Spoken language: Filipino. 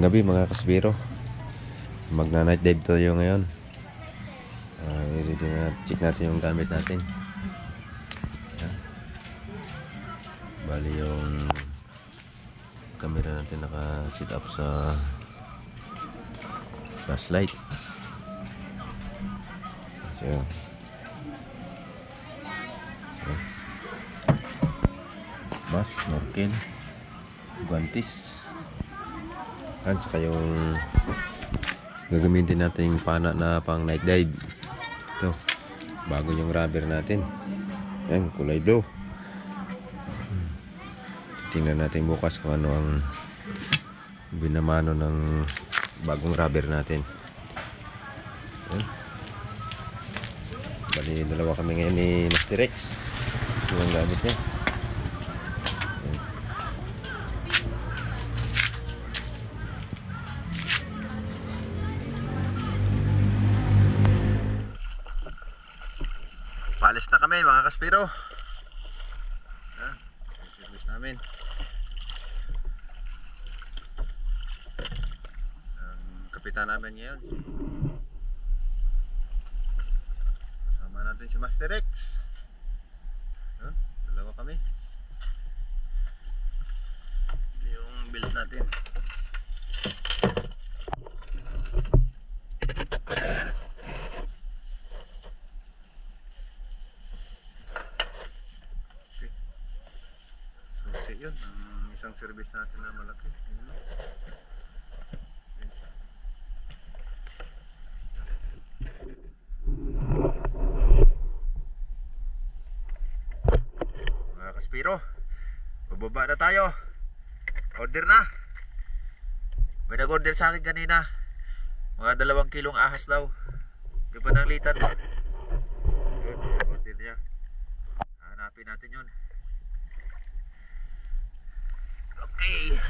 Magandang gabi mga kasbiro. Magna night dive tayo ngayon. Uh, i-ready na check natin yung gamit natin. Yan. Bali yung camera natin naka sit up sa flashlight. So, yun. Bas, snorkel, guantis. At saka yung gagamitin natin yung pana na pang night dive. Ito, bago yung rubber natin. Yan, kulay blue. Tingnan natin bukas kung ano ang binamano ng bagong rubber natin. Yan. Bali, dalawa kami ngayon ni Master Rex. Ito ang gamit niya. Namin. Ang kapitan namin ngayon. Kasama natin si Master X. Ha? Dalawa kami. Yung build natin. Yun. Ang isang service natin na malaki. Mga kaspiro, bababa na tayo. Order na. May nag-order sa akin kanina. Mga dalawang kilong ahas daw. Yung pa ng litan. Yun, yung order niya. Hanapin natin yun. Okay.